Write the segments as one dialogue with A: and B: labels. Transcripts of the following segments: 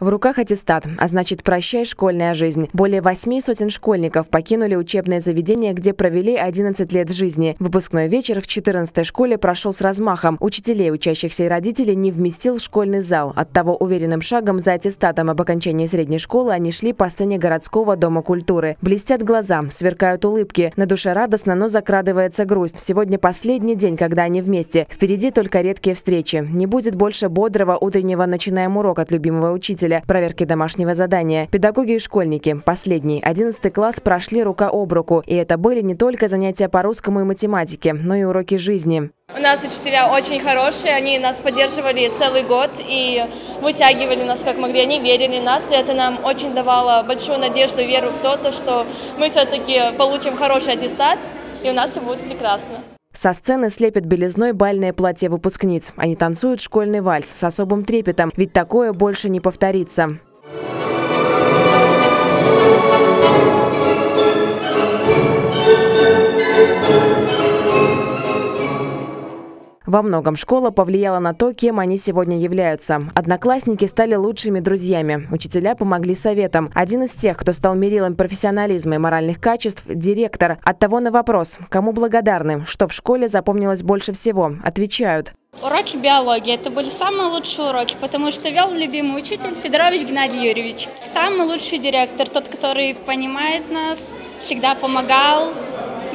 A: В руках аттестат, а значит прощай школьная жизнь. Более восьми сотен школьников покинули учебное заведение, где провели 11 лет жизни. Выпускной вечер в 14-й школе прошел с размахом. Учителей, учащихся и родителей не вместил школьный зал. Оттого уверенным шагом за аттестатом об окончании средней школы они шли по сцене городского дома культуры. Блестят глаза, сверкают улыбки. На душе радостно, но закрадывается грусть. Сегодня последний день, когда они вместе. Впереди только редкие встречи. Не будет больше бодрого утреннего начинаем урок от любимого учителя учителя, проверки домашнего задания. Педагоги и школьники, последний, 11 класс, прошли рука об руку. И это были не только занятия по русскому и математике, но и уроки жизни.
B: У нас учителя очень хорошие, они нас поддерживали целый год и вытягивали нас как могли, они верили в нас, и это нам очень давало большую надежду и веру в то что мы все-таки получим хороший аттестат, и у нас все будет прекрасно.
A: Со сцены слепят белизной бальное платье выпускниц. Они танцуют школьный вальс с особым трепетом, ведь такое больше не повторится. Во многом школа повлияла на то, кем они сегодня являются. Одноклассники стали лучшими друзьями. Учителя помогли советам. Один из тех, кто стал мерилом профессионализма и моральных качеств – директор. От того на вопрос, кому благодарны, что в школе запомнилось больше всего, отвечают.
C: Уроки биологии – это были самые лучшие уроки, потому что вел любимый учитель Федорович Геннадий Юрьевич. Самый лучший директор, тот, который понимает нас, всегда помогал,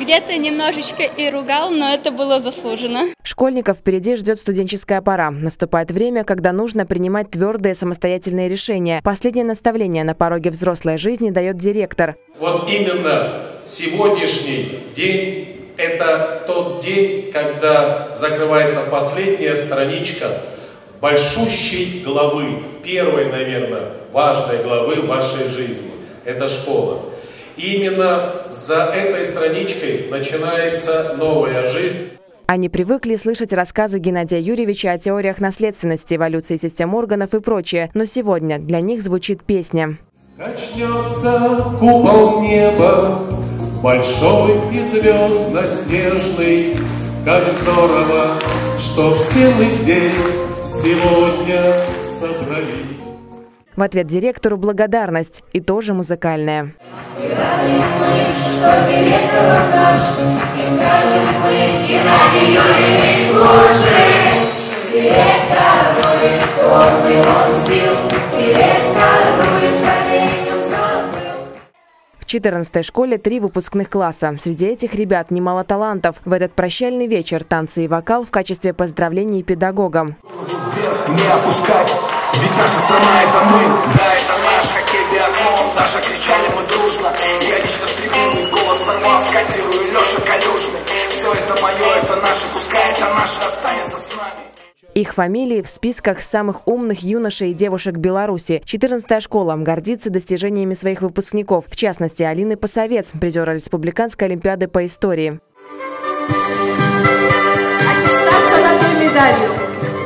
C: где-то немножечко и ругал, но это было заслуженно.
A: Школьников впереди ждет студенческая пора. Наступает время, когда нужно принимать твердые самостоятельные решения. Последнее наставление на пороге взрослой жизни дает директор.
D: Вот именно сегодняшний день – это тот день, когда закрывается последняя страничка большущей главы, первой, наверное, важной главы вашей жизни. Это школа. Именно за этой страничкой начинается новая жизнь.
A: Они привыкли слышать рассказы Геннадия Юрьевича о теориях наследственности, эволюции систем органов и прочее. Но сегодня для них звучит песня.
D: Качнется купол неба, большой и звездно-снежный. Как здорово, что все мы здесь сегодня собрались.
A: В ответ директору благодарность и тоже музыкальная. Директор наш, и. Директор он будет в 14 школе три выпускных класса. Среди этих ребят немало талантов. В этот прощальный вечер танцы и вокал в качестве поздравлений педагогам. Не опускать, ведь наша страна это мы, да, это наш хоккей биатлон, Даша кричали мы дружно, я лично стремительный голос сорвал, скандирую Леша Калюжный. Все это мое, это наше, пускай это наше останется с нами. Их фамилии в списках самых умных юношей и девушек Беларуси. 14-я школа гордится достижениями своих выпускников, в частности, Алины Посовец, призера Республиканской олимпиады по истории.
E: Аттестат золотой медалью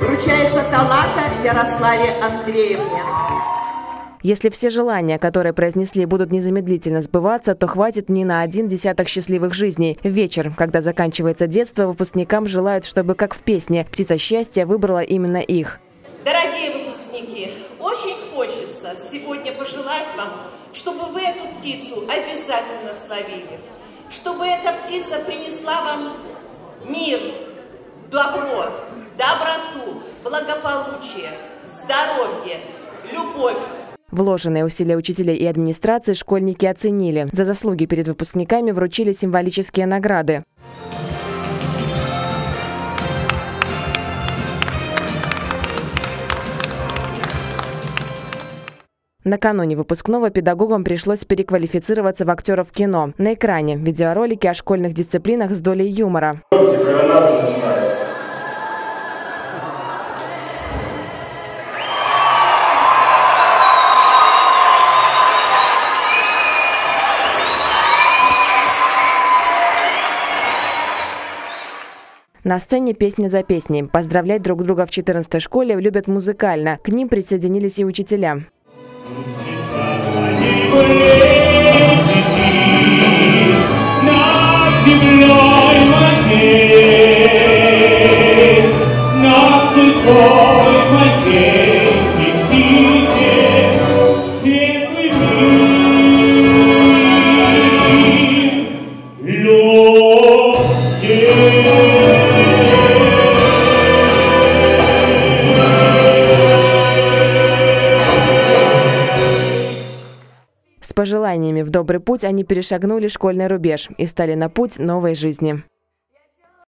E: вручается Талата Ярославе Андреевне.
A: Если все желания, которые произнесли, будут незамедлительно сбываться, то хватит не на один десяток счастливых жизней. Вечер, когда заканчивается детство, выпускникам желают, чтобы, как в песне, птица счастья выбрала именно их.
E: Дорогие выпускники, очень хочется сегодня пожелать вам, чтобы вы эту птицу обязательно словили, чтобы эта птица принесла вам мир, добро, доброту, благополучие, здоровье, любовь,
A: Вложенные усилия учителей и администрации школьники оценили. За заслуги перед выпускниками вручили символические награды. Накануне выпускного педагогам пришлось переквалифицироваться в актеров кино. На экране видеоролики о школьных дисциплинах с долей юмора. На сцене песня за песней. Поздравлять друг друга в 14 школе любят музыкально. К ним присоединились и учителя. Пожеланиями в добрый путь они перешагнули школьный рубеж и стали на путь новой жизни.